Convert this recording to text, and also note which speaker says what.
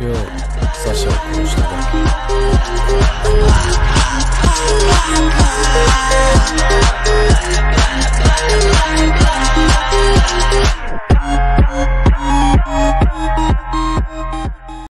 Speaker 1: よやサシャを殺した。だけ